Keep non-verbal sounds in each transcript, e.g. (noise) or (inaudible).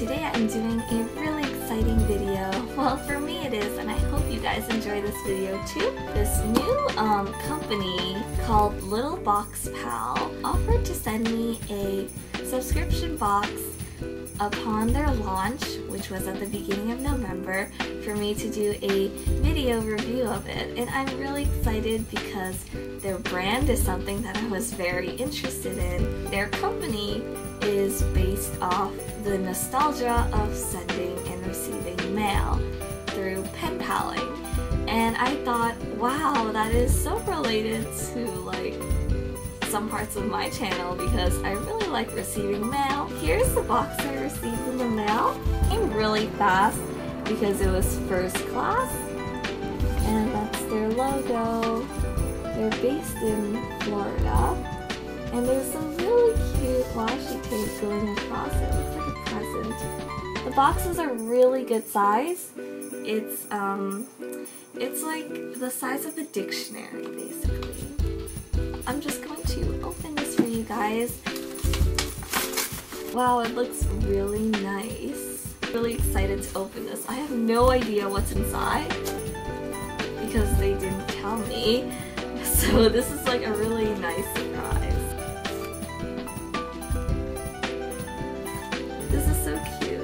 today I'm doing a really exciting video. (laughs) Well, for me it is, and I hope you guys enjoy this video too. This new um, company called Little Box Pal offered to send me a subscription box upon their launch, which was at the beginning of November, for me to do a video review of it. And I'm really excited because their brand is something that I was very interested in. Their company is based off the nostalgia of sending and receiving mail through pen paling. And I thought, wow, that is so related to like some parts of my channel because I really like receiving mail. Here's the box I received in the mail. Came really fast because it was first class. And that's their logo. They're based in Florida. And there's some really cute washi tape going across it. The boxes are really good size. It's um it's like the size of a dictionary basically. I'm just going to open this for you guys. Wow, it looks really nice. Really excited to open this. I have no idea what's inside because they didn't tell me. (laughs) So this is like a really nice surprise. This is so cute.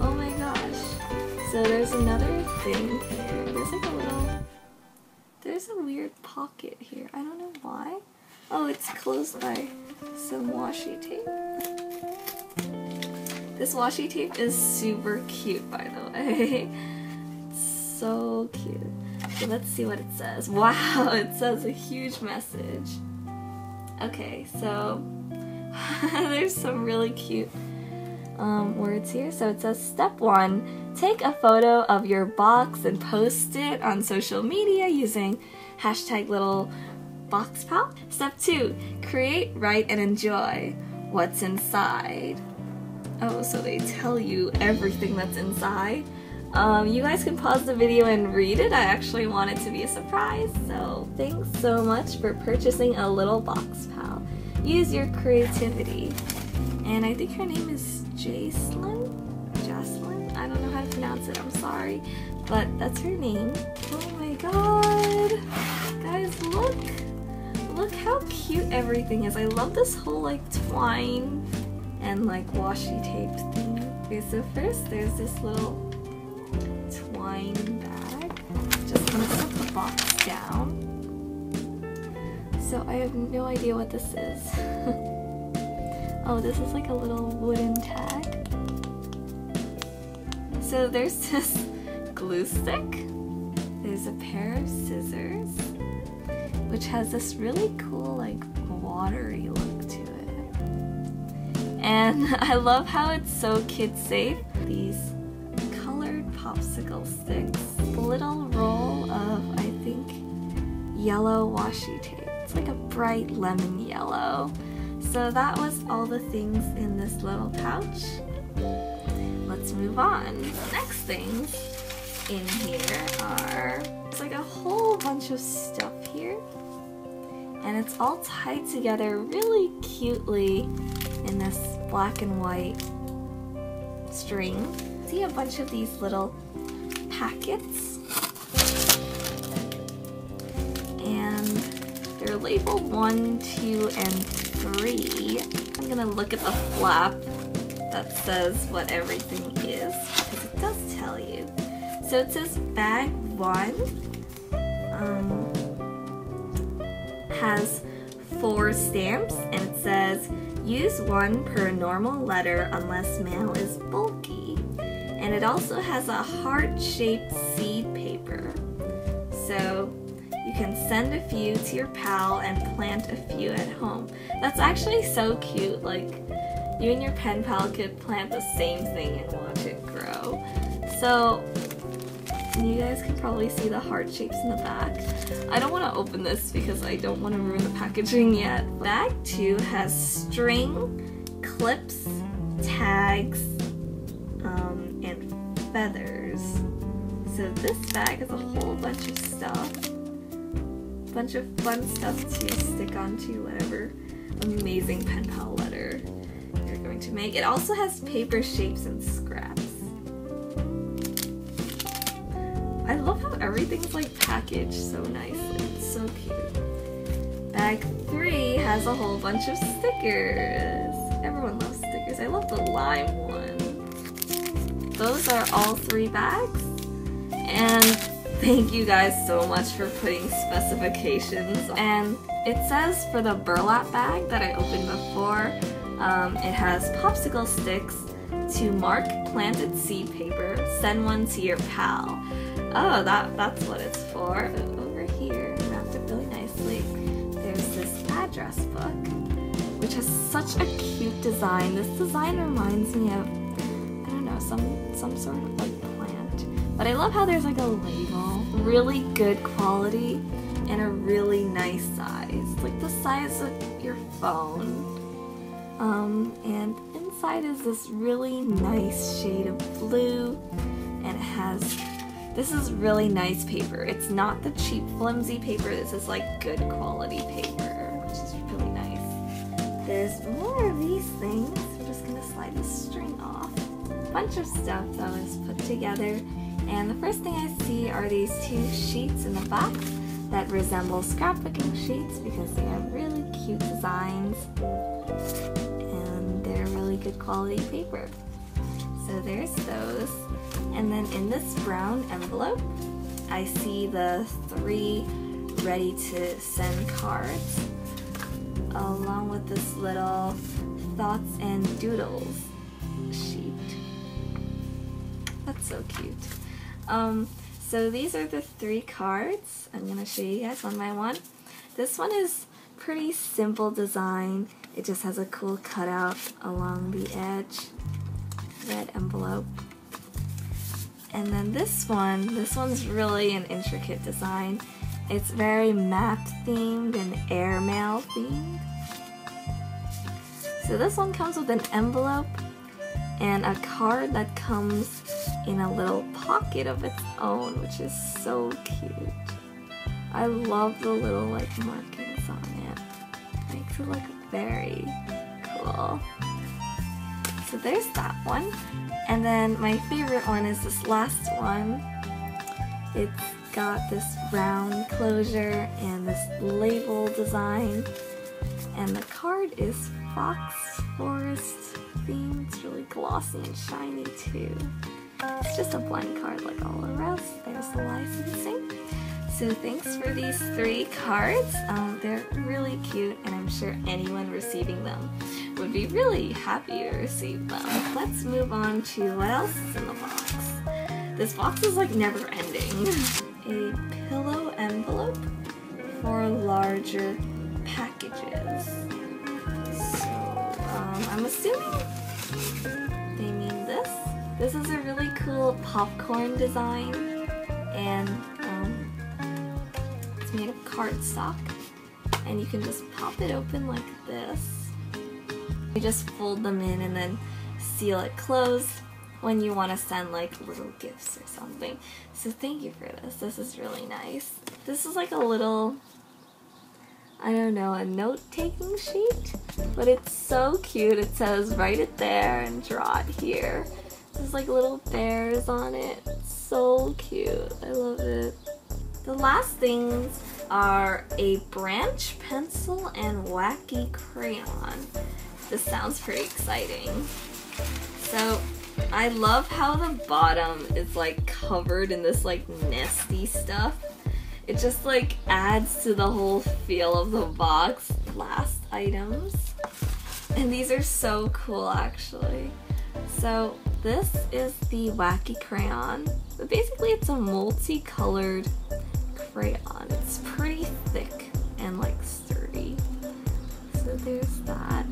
Oh my gosh. So there's another thing here. There's like a little there's a weird pocket here. I don't know why. Oh, it's closed by some washi tape. This washi tape is super cute, by the way. (laughs) so cute. So let's see what it says. (laughs) Wow, it says a huge message. Okay, so (laughs) there's some really cute um, words here. So it says step one, take a photo of your box and post it on social media using hashtag little box pal. Step two, create, write, and enjoy what's inside. Oh, so they tell you everything that's inside. Um, you guys can pause the video and read it. I actually want it to be a surprise. So thanks so much for purchasing a little box pal. Use your creativity. And I think her name is Jaslyn? Jocelyn? I don't know how to pronounce it, I'm sorry. But that's her name. Oh my god! Guys, look! Look how cute everything is. I love this whole like twine and like washi tape thing. Okay, so first there's this little twine bag. Just gonna put the box down. So I have no idea what this is. (laughs) Oh, this is like a little wooden tag. So there's (laughs) this glue stick. There's a pair of scissors, which has this really cool like watery look to it. And (laughs) I love how it's so kid safe. These colored popsicle sticks. Little roll of, I think, yellow washi tape. Like a bright lemon yellow. So that was all the things in this little pouch. Let's move on. The Next things in here are, it's like a whole bunch of stuff here. And it's all tied together really cutely in this black and white string. See a bunch of these little packets. Labeled one, two, and three. I'm gonna look at the flap that says what everything is, because it does tell you. So it says bag one um, has four stamps, and it says use one per normal letter unless mail is bulky. And it also has a heart-shaped seed paper. So can send a few to your pal and plant a few at home. That's actually so cute. Like, you and your pen pal could plant the same thing and watch it grow. So, you guys can probably see the heart shapes in the back. I don't want to open this because I don't want to ruin the packaging yet. Bag 2 has string, clips, tags, um, and feathers. So this bag has a whole bunch of stuff bunch of fun stuff to stick onto whatever amazing pen pal letter you're going to make. It also has paper shapes and scraps. I love how everything's like packaged so nicely. It's so cute. Bag three has a whole bunch of stickers. Everyone loves stickers. I love the lime one. Those are all three bags. And thank you guys so much for putting specifications. And it says for the burlap bag that I opened before, um, it has popsicle sticks to mark planted seed paper. Send one to your pal. Oh, that that's what it's for. Over here, wrapped it really nicely. There's this address book, which has such a cute design. This design reminds me of I don't know some some sort of like plant. But I love how there's like a label, really good quality, and a really nice size, like the size of your phone. Um, and inside is this really nice shade of blue, and it has this is really nice paper. It's not the cheap flimsy paper. This is like good quality paper, which is really nice. There's more of these things. We're just gonna slide the string off. A bunch of stuff that was put together. And the first thing I see are these two sheets in the box that resemble scrapbooking sheets because they have really cute designs and they're really good quality paper. So there's those. And then in this brown envelope, I see the three ready to send cards along with this little thoughts and doodles sheet. That's so cute. Um, so these are the three cards. I'm going to show you guys one by one. This one is pretty simple design. It just has a cool cutout along the edge. Red envelope. And then this one, this one's really an intricate design. It's very map themed and airmail themed. So this one comes with an envelope and a card that comes in a little pocket of its own, which is so cute. I love the little like markings on it. Makes it look very cool. So there's that one. And then my favorite one is this last one. It's got this round closure and this label design. And the card is Fox Forest themed. It's really glossy and shiny too. It's just a blank card like all the rest. There's the licensing. So thanks for these three cards. Um, they're really cute and I'm sure anyone receiving them would be really happy to receive them. Let's move on to what else is in the box. This box is like never ending. (laughs) A pillow envelope for larger packages. So um, I'm assuming cool popcorn design and um, it's made of cardstock and you can just pop it open like this. You just fold them in and then seal it closed when you want to send like little gifts or something. So thank you for this. This is really nice. This is like a little, I don't know, a note-taking sheet, but it's so cute. It says write it there and draw it here. There's like little bears on it. So cute. I love it. The last things are a branch pencil and wacky crayon. This sounds pretty exciting. So I love how the bottom is like covered in this like nasty stuff. It just like adds to the whole feel of the box. Last items. And these are so cool actually. So this is the wacky crayon. But basically it's a multicolored crayon. It's pretty thick and like sturdy. So there's that.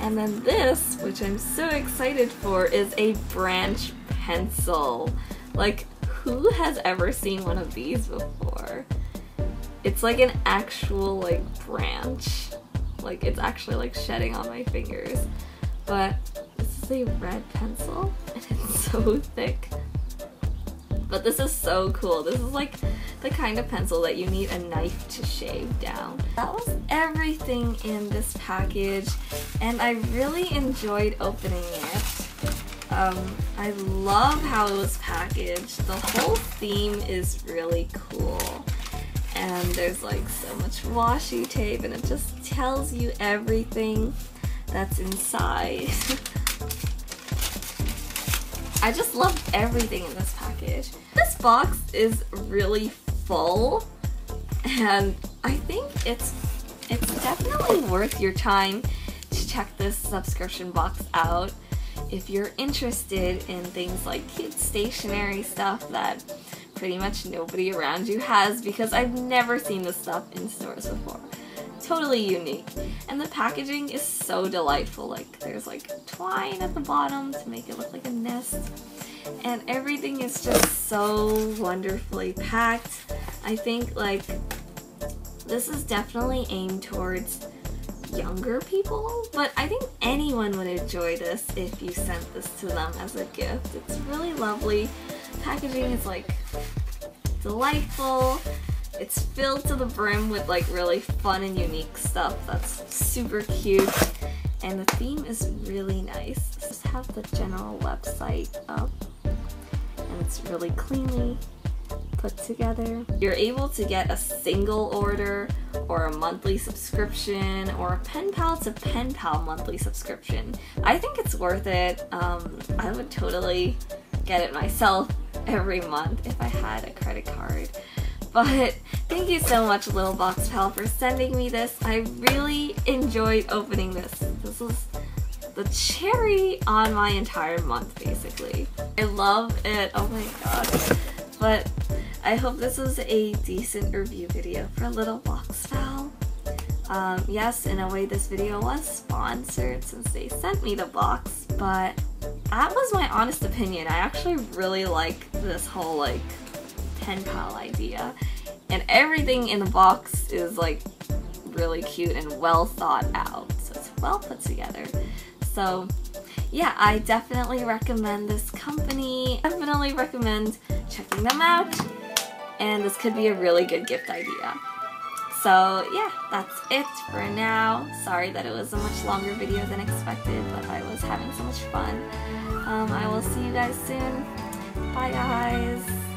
And then this, which I'm so excited for, is a branch pencil. Like, who has ever seen one of these before? It's like an actual like branch. Like it's actually like shedding on my fingers. But is a red pencil (laughs) and it's so thick. But this is so cool. This is like the kind of pencil that you need a knife to shave down. That was everything in this package and I really enjoyed opening it. Um, I love how it was packaged. The whole theme is really cool. And there's like so much washi tape and it just tells you everything that's inside. (laughs) I just love everything in this package. This box is really full and I think it's it's definitely worth your time to check this subscription box out if you're interested in things like cute stationery stuff that pretty much nobody around you has because I've never seen this stuff in stores before totally unique. And the packaging is so delightful. Like there's like twine at the bottom to make it look like a nest. And everything is just so wonderfully packed. I think like this is definitely aimed towards younger people, but I think anyone would enjoy this if you sent this to them as a gift. It's really lovely. Packaging is like delightful. It's filled to the brim with like really fun and unique stuff that's super cute. And the theme is really nice. Just have the general website up and it's really cleanly put together. You're able to get a single order or a monthly subscription or a pen pal to pen pal monthly subscription. I think it's worth it. Um, I would totally get it myself every month if I had a credit card. But thank you so much, Little Box Pal, for sending me this. I really enjoyed opening this. This was the cherry on my entire month, basically. I love it. Oh my god. But I hope this was a decent review video for Little Box Pal. Um, yes, in a way this video was sponsored since they sent me the box, but that was my honest opinion. I actually really like this whole like pen pal idea. And everything in the box is like really cute and well thought out. So it's well put together. So yeah, I definitely recommend this company. Definitely recommend checking them out. And this could be a really good gift idea. So yeah, that's it for now. Sorry that it was a much longer video than expected, but I was having so much fun. Um, I will see you guys soon. Bye guys.